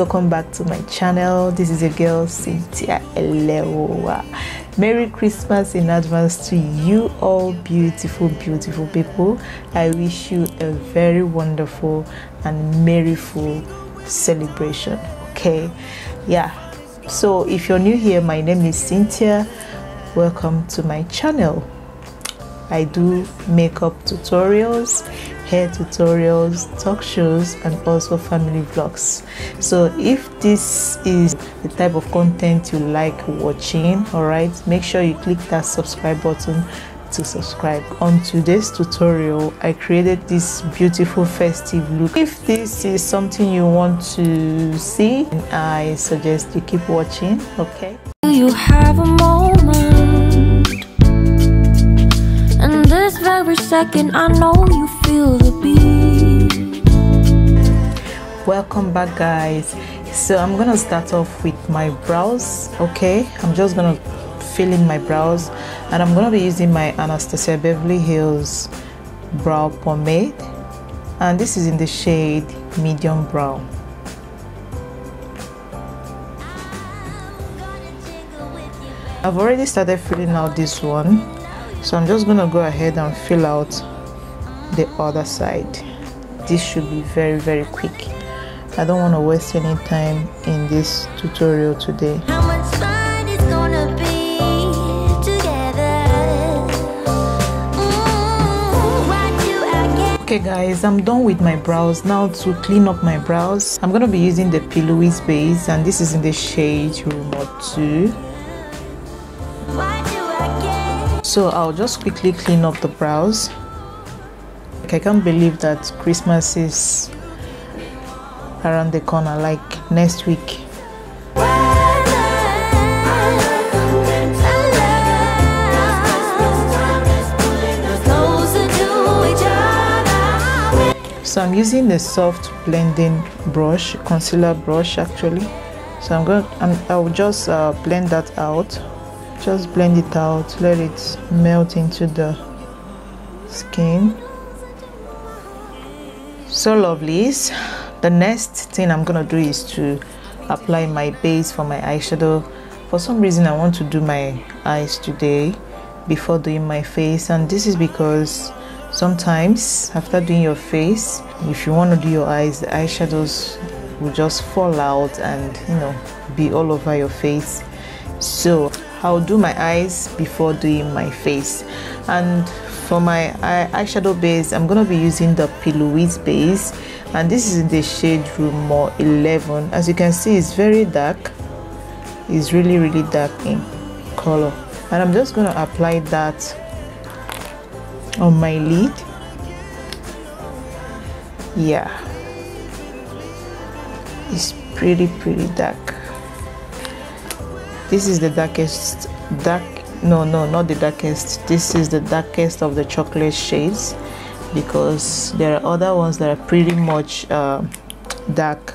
welcome back to my channel. This is your girl cynthia Elewuwa merry christmas in advance to you all beautiful beautiful people. I wish you a very wonderful and merryful celebration okay? Yeah so if you're new here my name is cynthia. Welcome to my channel. I do makeup tutorials hair tutorials, talk shows, and also family vlogs. So if this is the type of content you like watching, alright, make sure you click that subscribe button to subscribe. On today's tutorial, I created this beautiful festive look. If this is something you want to see, I suggest you keep watching, okay? Do You have a moment, and this very second, I know you feel the beat. welcome back guys. So i'm gonna start off with my brows okay? I'm just gonna fill in my brows and i'm gonna be using my anastasia beverly hills brow pomade and this is in the shade medium brown i've already started filling out this one so i'm just gonna go ahead and fill out the other side. This should be very very quick. I don't want to waste any time in this tutorial today. How much fun it's gonna be together? Ooh, why do I get okay guys i'm done with my brows. Now to clean up my brows i'm going to be using the Louise base and this is in the shade rumor 2 Why do I get so i'll just quickly clean up the brows i can't believe that christmas is around the corner like next week. So i'm using the soft blending brush concealer brush actually. So i'm going to i'll just uh, blend that out. Just blend it out let it melt into the skin so lovelies the next thing i'm gonna do is to apply my base for my eyeshadow. For some reason i want to do my eyes today before doing my face and this is because sometimes after doing your face if you want to do your eyes the eyeshadows will just fall out and you know be all over your face. So I'll do my eyes before doing my face. And for my eye, eyeshadow base I'm gonna be using the P. Louise base. And this is in the shade Rumor 11 as you can see it's very dark. It's really really dark in color. And I'm just gonna apply that on my lid. Yeah. It's pretty pretty dark. This is the darkest dark no no not the darkest. This is the darkest of the chocolate shades because there are other ones that are pretty much uh, dark.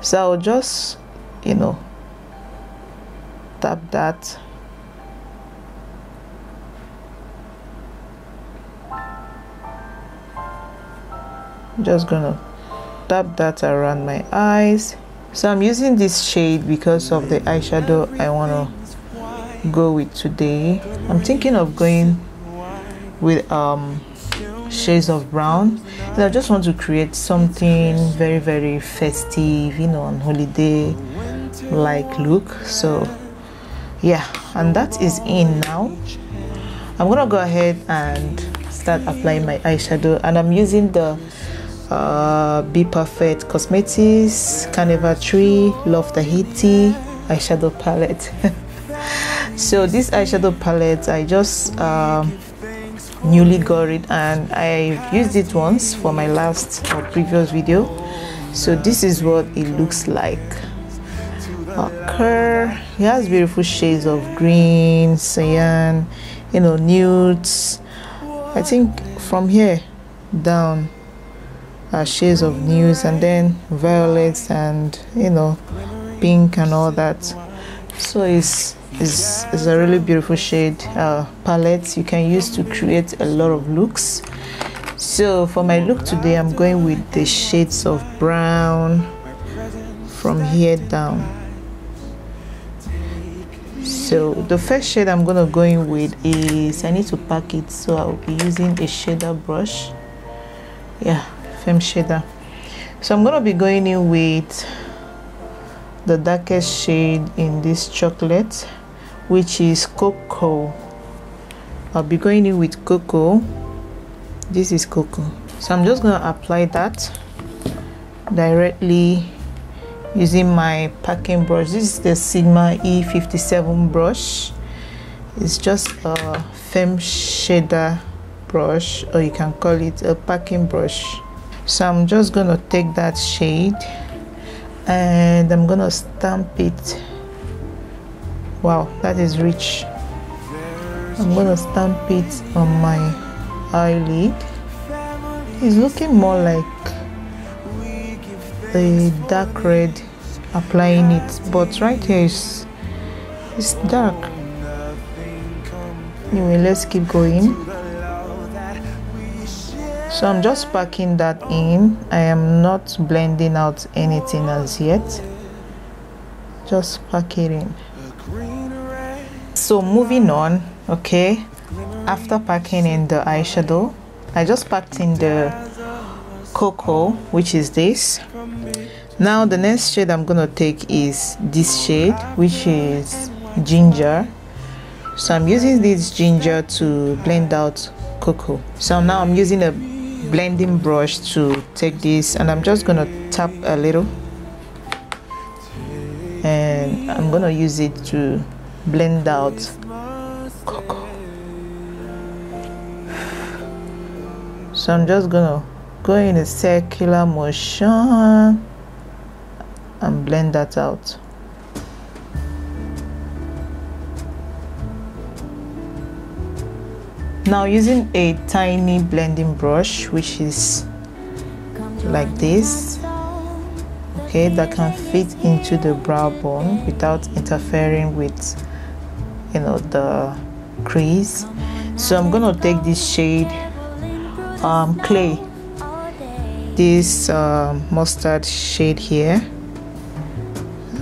So I'll just you know tap that. Just gonna tap that around my eyes. So i'm using this shade because of the eyeshadow i want to go with today. I'm thinking of going with um shades of brown. And i just want to create something very very festive you know on holiday like look. So yeah. And that is in now. I'm gonna go ahead and start applying my eyeshadow. And i'm using the uh, BPerfect Cosmetics, Carnival Tree, Love Tahiti eyeshadow palette. so this eyeshadow palette, I just uh, newly got it and I used it once for my last or previous video. So this is what it looks like. Okay, it has beautiful shades of green, cyan, you know, nudes. I think from here down uh, shades of nudes and then violets and you know pink and all that so it's it's, it's a really beautiful shade uh, palette you can use to create a lot of looks. So for my look today i'm going with the shades of brown from here down. So the first shade i'm gonna go in with is i need to pack it so i'll be using a shader brush. Yeah firm shader. So i'm gonna be going in with the darkest shade in this chocolate which is cocoa. I'll be going in with cocoa. This is cocoa. So i'm just gonna apply that directly using my packing brush. This is the sigma e57 brush. It's just a firm shader brush or you can call it a packing brush. So i'm just gonna take that shade and i'm gonna stamp it. Wow that is rich. I'm gonna stamp it on my eyelid. It's looking more like the dark red applying it but right here is it's dark. Anyway let's keep going so i'm just packing that in. I am not blending out anything as yet. Just pack it in. So moving on okay? After packing in the eyeshadow i just packed in the cocoa which is this. Now the next shade i'm gonna take is this shade which is ginger. So i'm using this ginger to blend out cocoa. So now i'm using a blending brush to take this and i'm just gonna tap a little. And i'm gonna use it to blend out cocoa. So i'm just gonna go in a circular motion and blend that out now using a tiny blending brush which is like this okay that can fit into the brow bone without interfering with you know the crease. So i'm gonna take this shade um, clay. This uh, mustard shade here.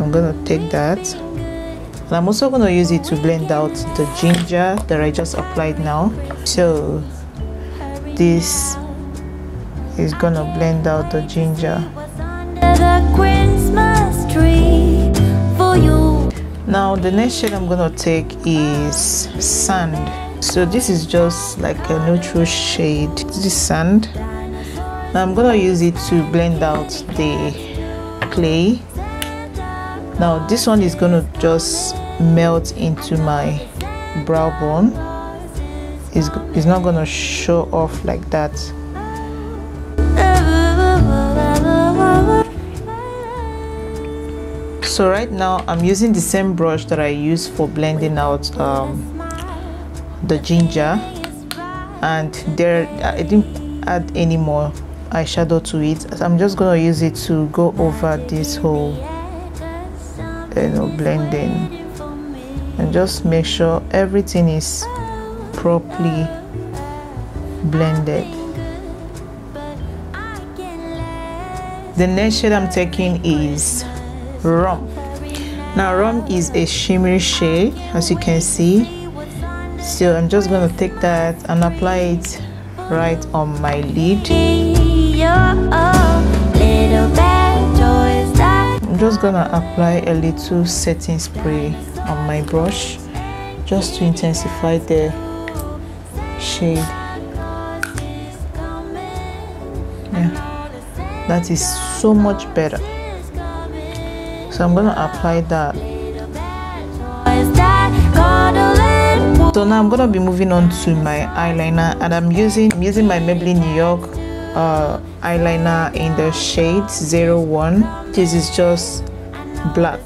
I'm gonna take that. And I'm also gonna use it to blend out the ginger that I just applied now so this is gonna blend out the ginger. Now the next shade I'm gonna take is sand. So this is just like a neutral shade. This is sand. Now I'm gonna use it to blend out the clay. Now this one is to just melt into my brow bone it's, it's not going to show off like that. So right now I'm using the same brush that I use for blending out um, the ginger. And there I didn't add any more eyeshadow to it. I'm just gonna use it to go over this whole you know blending. And just make sure everything is properly blended. The next shade i'm taking is rum. Now rum is a shimmery shade as you can see. So i'm just going to take that and apply it right on my lid. I'm just gonna apply a little setting spray on my brush just to intensify the shade. Yeah that is so much better. So I'm gonna apply that. So now I'm gonna be moving on to my eyeliner and I'm using I'm using my Maybelline New York uh, eyeliner in the shade 01 this is just black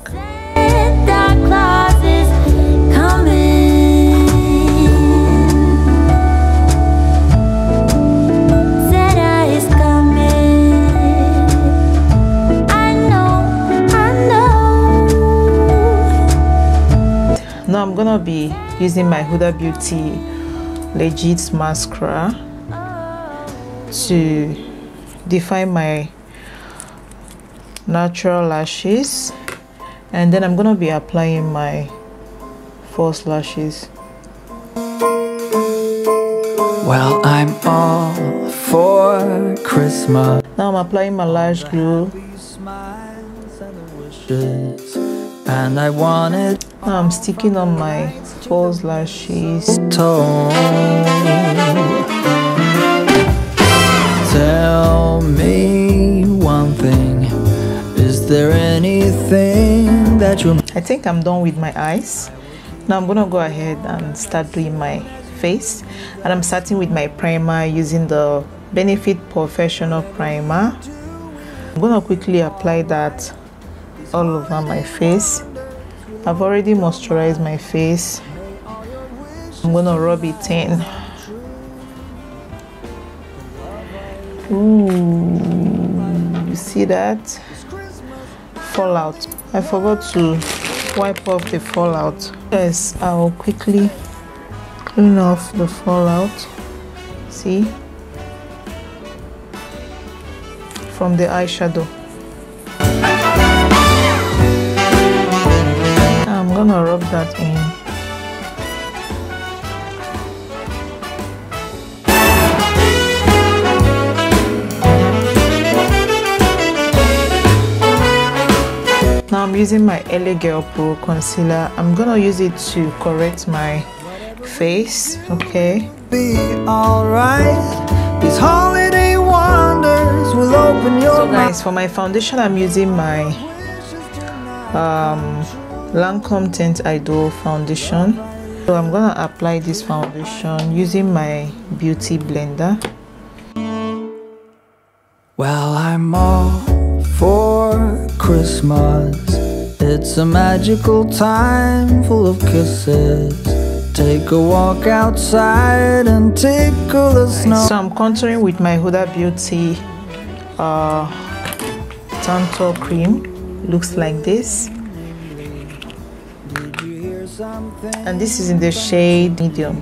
now I'm gonna be using my Huda Beauty Legit Mascara to define my natural lashes. And then I'm gonna be applying my false lashes. Well, I'm all for Christmas. now I'm applying my lash glue And I want it now I'm sticking on my false lashes. Tell me one thing. Is there anything that you I think I'm done with my eyes now I'm gonna go ahead and start doing my face and I'm starting with my primer using the Benefit POREfessional Primer I'm gonna quickly apply that all over my face. I've already moisturized my face. I'm gonna rub it in. Ooh, you see that? Fallout. I forgot to wipe off the fallout. Yes I'll quickly clean off the fallout. See? From the eyeshadow gonna rub that in. Now I'm using my LA Girl Pro concealer. I'm gonna use it to correct my face okay? Be alright? These holiday wonders will open your so guys for my foundation I'm using my um, Lancome Teint Idole foundation so I'm gonna apply this foundation using my beauty blender Well, I'm all for Christmas. It's a magical time full of kisses. Take a walk outside and tickle the snow. so I'm contouring with my Huda Beauty uh, Tantour cream looks like this and this is in the shade medium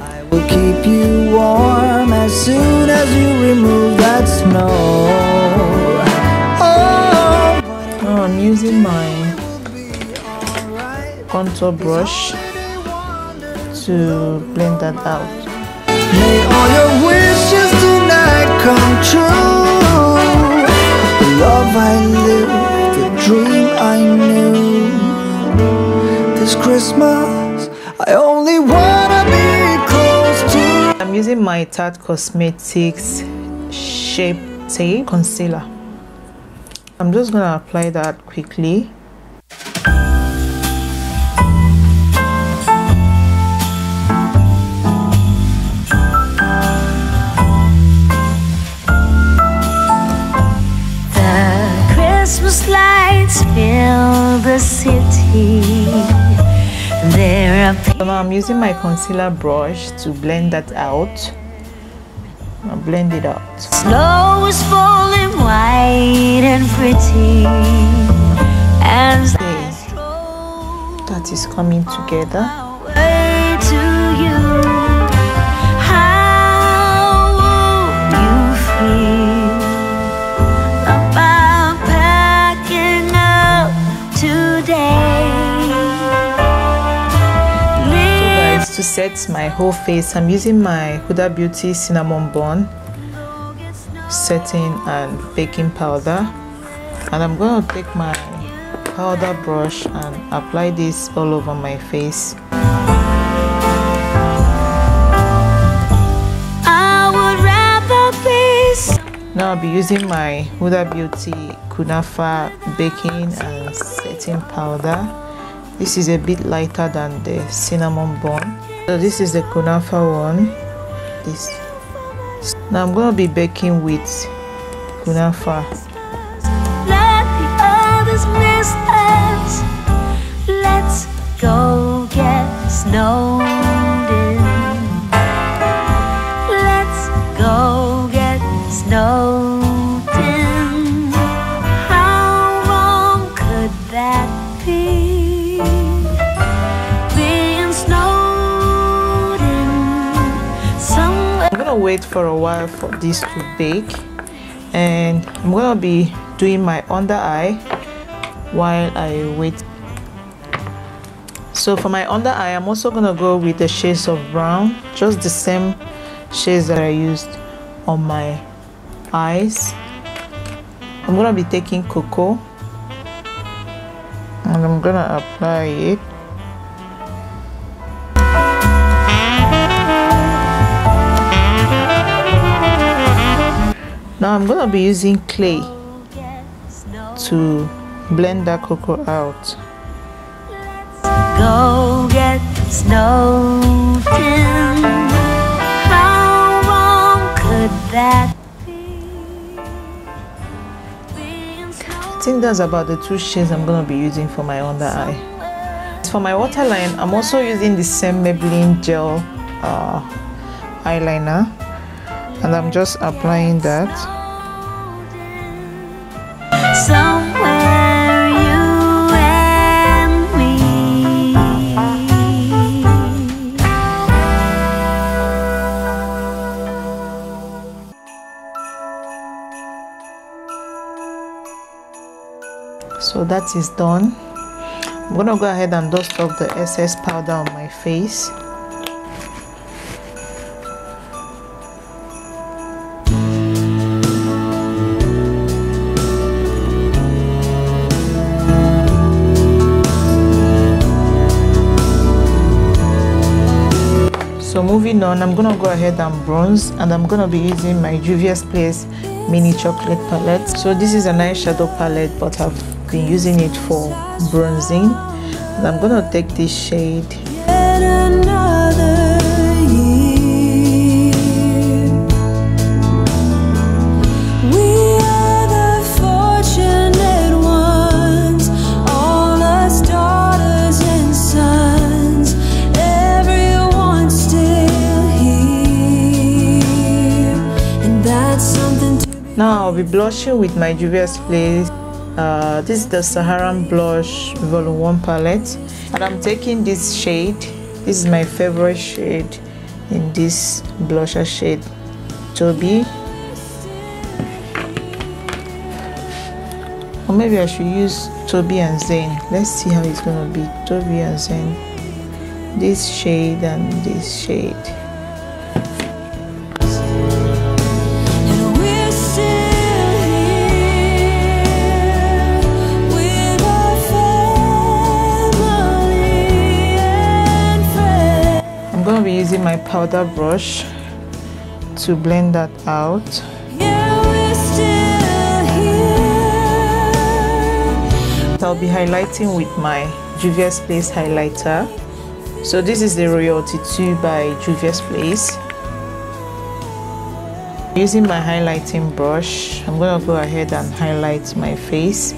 I Will keep you warm as soon as you remove that snow. Oh, now I'm using my contour brush to blend that out may all your wishes tonight come true. The love I live, the dream I knew. This Christmas, I only wanna be close to. I'm using my Tarte Cosmetics Shape Tape Concealer. I'm just gonna apply that quickly. Christmas lights fill the city. There are So now I'm using my concealer brush to blend that out. I'll blend it out. snow is falling white and pretty. As Okay, that is coming together. So guys, to set my whole face, I'm using my Huda Beauty Cinnamon Bun setting and baking powder. And I'm gonna take my powder brush and apply this all over my face. I would rather be Now I'll be using my Huda Beauty Kunafa baking and setting powder. This is a bit lighter than the cinnamon bun. So this is the Kunafa one. This. Now I'm gonna be baking with Kunafa. let the others miss us. Let's go get snowed wait for a while for this to bake. And I'm gonna be doing my under eye while I wait. So for my under eye I'm also gonna go with the shades of brown just the same shades that I used on my eyes. I'm gonna be taking cocoa and I'm gonna apply it now I'm gonna be using clay to blend that cocoa out Go get snowed in. How wrong could that be? I think that's about the two shades I'm gonna be using for my under eye for my waterline I'm also using the same Maybelline gel uh, eyeliner and I'm just applying that so that is done. I'm gonna go ahead and dust off the excess powder on my face. So moving on I'm gonna go ahead and bronze and I'm gonna be using my Juvia's Place mini chocolate palette. So this is a nice shadow palette but I've been using it for bronzing and I'm gonna take this shade Yet another year. We are the fortunate ones, all us daughters and sons. Everyone's still here, and that's something to be. now I'll be blushing with my Juvia's Place uh, this is the Saharan Blush Volume 1 palette. And I'm taking this shade. This is my favorite shade in this blusher shade Toby. Or maybe I should use Toby and Zane let's see how it's gonna be. Toby and Zane this shade and this shade using my powder brush to blend that out. Yeah, we're still here. I'll be highlighting with my Juvia's Place highlighter. So this is the Royalty 2 by Juvia's Place. Using my highlighting brush I'm gonna go ahead and highlight my face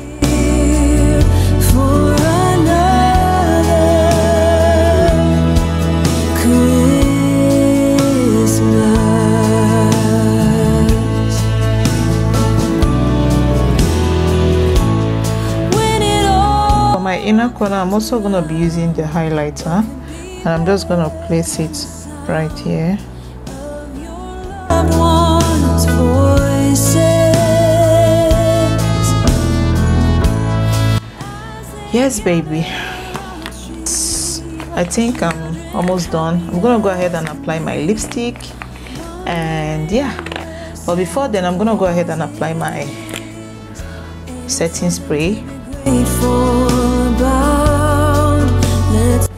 inner corner I'm also gonna be using the highlighter and I'm just gonna place it right here. Yes baby. I think I'm almost done. I'm gonna go ahead and apply my lipstick and yeah. But before then I'm gonna go ahead and apply my setting spray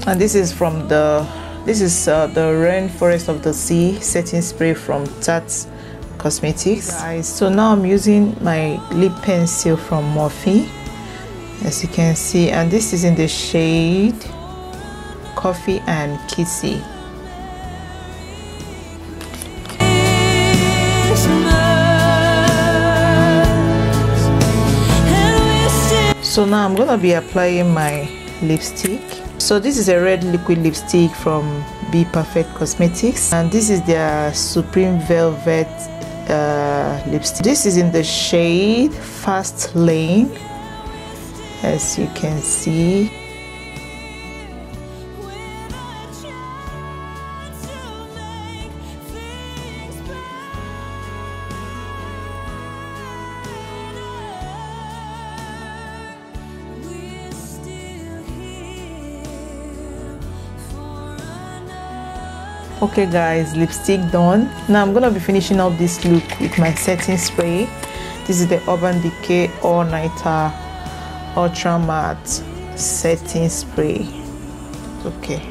and this is from the this is uh, the rainforest of the sea setting spray from Tarte Cosmetics. Guys so now I'm using my lip pencil from Morphe as you can see. And this is in the shade coffee and kissy. So now I'm gonna be applying my lipstick so this is a red liquid lipstick from BPerfect Cosmetics. And this is their Supreme Velvet uh, lipstick. This is in the shade Fast Lane as you can see okay guys lipstick done. Now i'm gonna be finishing up this look with my setting spray. This is the urban decay all nighter ultra matte setting spray. Okay.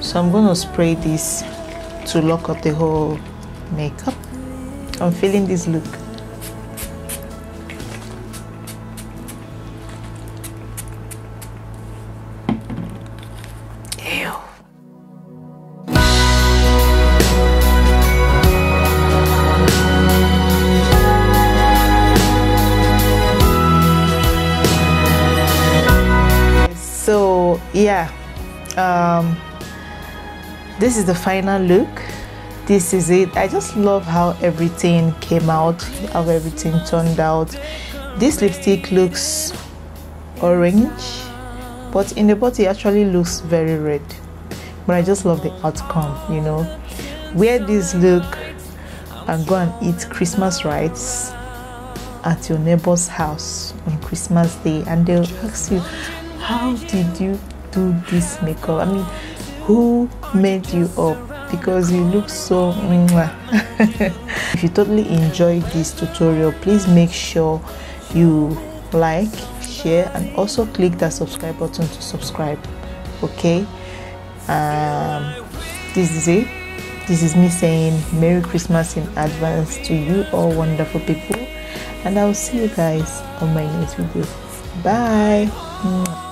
So i'm gonna spray this to lock up the whole makeup. I'm feeling this look yeah um, this is the final look. This is it. I just love how everything came out how everything turned out. This lipstick looks orange but in the body it actually looks very red. But i just love the outcome you know. Wear this look and go and eat christmas rice at your neighbor's house on christmas day and they'll ask you how did you do this makeup? I mean, who made you up? Because you look so if you totally enjoyed this tutorial, please make sure you like, share, and also click that subscribe button to subscribe. Okay, um, this is it. This is me saying Merry Christmas in advance to you all wonderful people, and I'll see you guys on my next video. Bye.